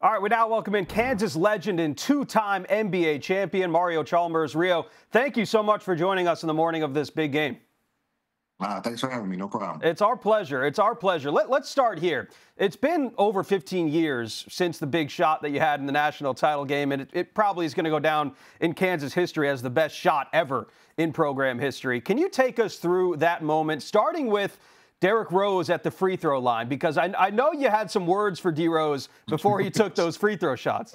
All right, we now welcome in Kansas legend and two time NBA champion Mario Chalmers. Rio, thank you so much for joining us in the morning of this big game. Uh, thanks for having me. No problem. It's our pleasure. It's our pleasure. Let, us start here. It's been over 15 years since the big shot that you had in the national title game, and it, it probably is going to go down in Kansas history as the best shot ever in program history. Can you take us through that moment, starting with Derrick Rose at the free throw line? Because I, I know you had some words for D Rose before he took those free throw shots.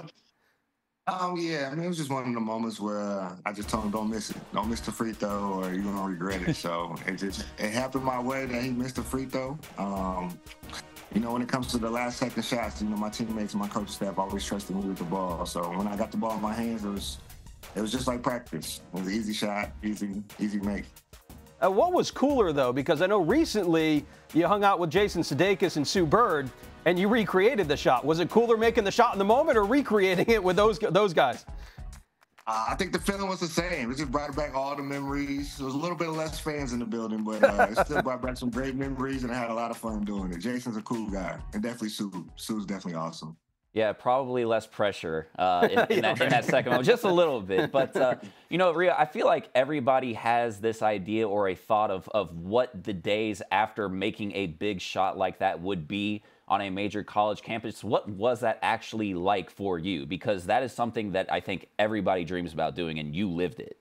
Um, yeah, I mean, it was just one of the moments where uh, I just told him, "Don't miss it, don't miss the free throw, or you're gonna regret it." so it just it happened my way that he missed the free throw. Um, you know, when it comes to the last second shots, you know, my teammates and my coaching staff always trusted me with the ball. So when I got the ball in my hands, it was it was just like practice. It was an easy shot, easy, easy make. Uh, what was cooler though, because I know recently you hung out with Jason Sudeikis and Sue Bird, and you recreated the shot. Was it cooler making the shot in the moment or recreating it with those those guys? Uh, I think the feeling was the same. It just brought back all the memories. There was a little bit less fans in the building, but uh, it still brought back some great memories, and I had a lot of fun doing it. Jason's a cool guy, and definitely Sue. Sue's definitely awesome. Yeah, probably less pressure uh, in, in, yeah, that, right. in, that, second one, just a little bit. But uh, you know, Rio, I feel like everybody has this idea or a thought of of what the days after making a big shot like that would be on a major college campus. What was that actually like for you? Because that is something that I think everybody dreams about doing, and you lived it.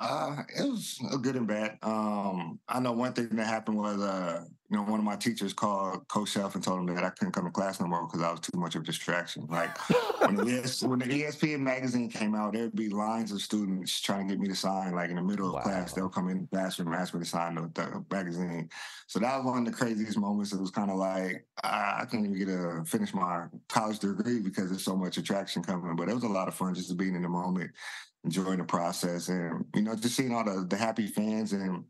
Uh, it was good and bad. Um, I know one thing that happened was, uh, you know, one of my teachers called Coach Self and told him that I couldn't come to class no more because I was too much of a distraction. Like when, the ES, when the ESPN magazine came out, there'd be lines of students trying to get me to sign. Like in the middle of wow. class, they'll come in the classroom and ask me to sign the, the, magazine. So that was one of the craziest moments. It was kind of like I, I couldn't even get to finish my college degree because there's so much attraction coming. But it was a lot of fun just being in the moment enjoying the process and you know just seeing all the, the happy fans and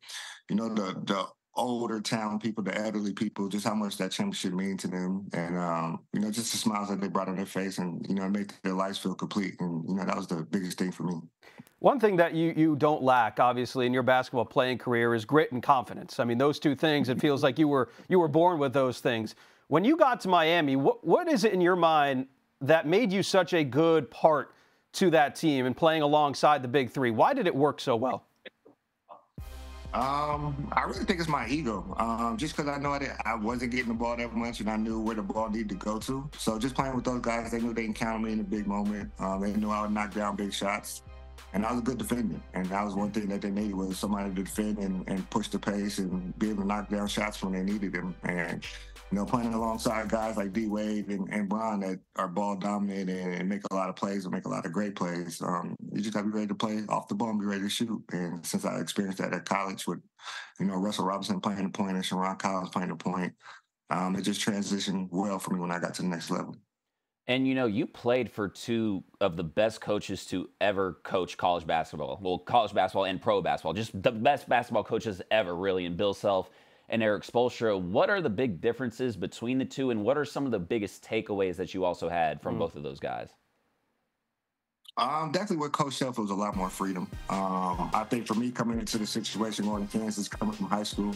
you know the the older town people the elderly people just how much that championship mean to them and um, you know just the smiles that they brought on their face and you know make their lives feel complete and you know that was the biggest thing for me one thing that you, you don't lack, obviously, in your basketball playing career is grit and confidence. I mean, those two things, it feels like you were you were born with those things. When you got to Miami, what, what is it in your mind that made you such a good part to that team and playing alongside the big three? Why did it work so well? Um, I really think it's my ego. Um, just because I know that I wasn't getting the ball that much, and I knew where the ball needed to go to. So just playing with those guys, they knew they can count on me in a big moment. Um, they knew I would knock down big shots, and I was a good defender. And that was one thing that they needed was somebody to defend and, and push the pace and be able to knock down shots when they needed them. And you know, playing alongside guys like D Wade and, and Bron that are ball dominant and, and, make a lot of plays and make a lot of great plays. Um, you just got to be ready to play off the ball, be ready to shoot. And since I experienced that at college with, you know, Russell Robinson playing the point and Sherron Collins playing the point, um, it just transitioned well for me when I got to the next level. And you know, you played for two of the best coaches to ever coach college basketball. Well, college basketball and pro basketball, just the best basketball coaches ever, really, in Bill Self and Erik Spoelstra. What are the big differences between the two, and what are some of the biggest takeaways that you also had from mm. both of those guys? Um, definitely with Coach Self, it was a lot more freedom. Um, I think for me coming into the situation going to Kansas, coming from high school,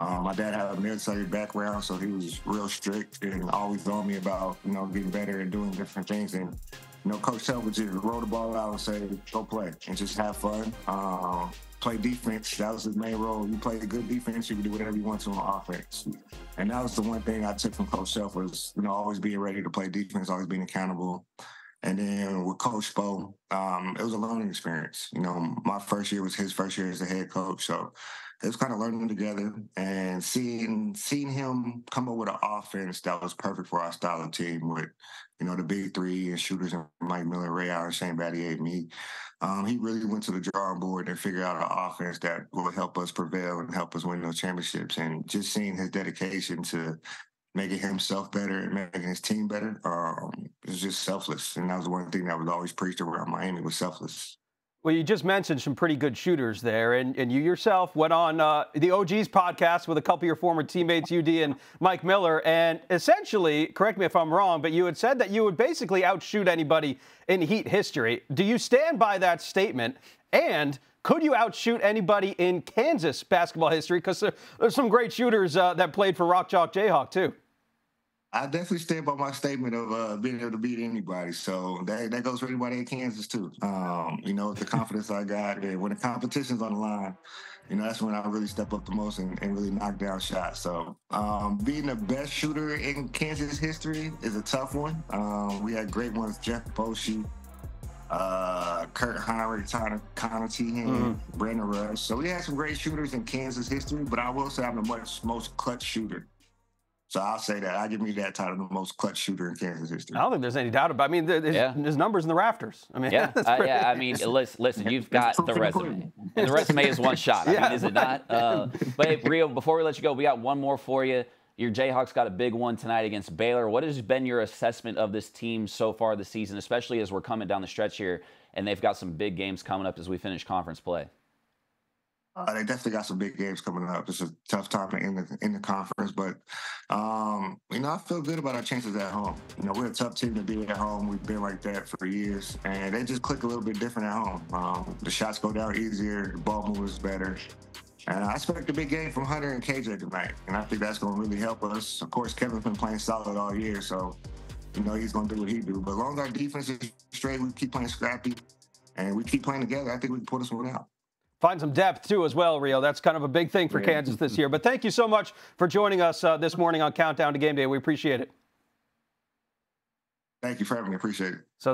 um, my dad had a military background, so he was real strict and always on me about you know getting better and doing different things. And you know, Coach would just roll the ball out and say, "Go play and just have fun." Um, play defense. That was his main role. You play a good defense, you can do whatever you want to on offense. And that was the one thing I took from Coach Self was, you know, always being ready to play defense, always being accountable. And then with Coach Spo, um, it was a learning experience. You know, my first year was his first year as a head coach. So it was kind of learning together and seeing seeing him come up with an offense that was perfect for our style of team with, you know, the big three and shooters and Mike Miller, Ray Allen, Shane Battier, me. Um, he really went to the drawing board and figured out an offense that will help us prevail and help us win those championships. And just seeing his dedication to making himself better and making his team better um, is just selfless. And that was one thing that was always preached around Miami was selfless. Well, you just mentioned some pretty good shooters there, and, and you yourself went on uh, the OG's podcast with a couple of your former teammates, UD and Mike Miller, and essentially, correct me if I'm wrong, but you had said that you would basically outshoot anybody in Heat history. Do you stand by that statement? And could you outshoot anybody in Kansas basketball history? Because there, there's some great shooters uh, that played for Rock Chalk Jayhawk, too. I definitely stand by my statement of uh, being able to beat anybody. So that that goes for anybody in Kansas too. Um, you know, the confidence I got, and when the competition's on the line, you know, that's when I really step up the most and, and really knock down shots. So um, being the best shooter in Kansas history is a tough one. Um, we had great ones, Jeff Boschee, uh, Kirk Hinrich, Conner, Conner Teahan, mm-hmm. Brandon Rush. So we had some great shooters in Kansas history, but I will say I'm the much most clutch shooter so I'll say that. I give me that title, the most clutch shooter in Kansas history. I don't think there's any doubt about. It. I mean, there's, yeah. there's numbers in the rafters. I mean, yeah, uh, yeah. I mean, listen, listen you've got the resume, and the resume is one shot. I yeah, mean, is it not? Uh, but hey, Rio, before we let you go, we got one more for you. Your Jayhawks got a big one tonight against Baylor. What has been your assessment of this team so far this season, especially as we're coming down the stretch here, and they've got some big games coming up as we finish conference play? Uh, they definitely got some big games coming up. It's a tough time in the in the conference, but um, you know I feel good about our chances at home. You know we're a tough team to be at home. We've been like that for years, and they just click a little bit different at home. Um, the shots go down easier, the ball moves better, and I expect a big game from Hunter and KJ tonight, and I think that's going to really help us. Of course, Kevin's been playing solid all year, so you know he's going to do what he do. But as long as our defense is straight, we keep playing scrappy, and we keep playing together. I think we can pull this one out find some depth too as well, Rio. That's kind of a big thing for yeah. Kansas this year. But thank you so much for joining us uh, this morning on Countdown to Game Day. We appreciate it. Thank you for having me. Appreciate it. So